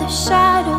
a shadow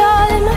all in?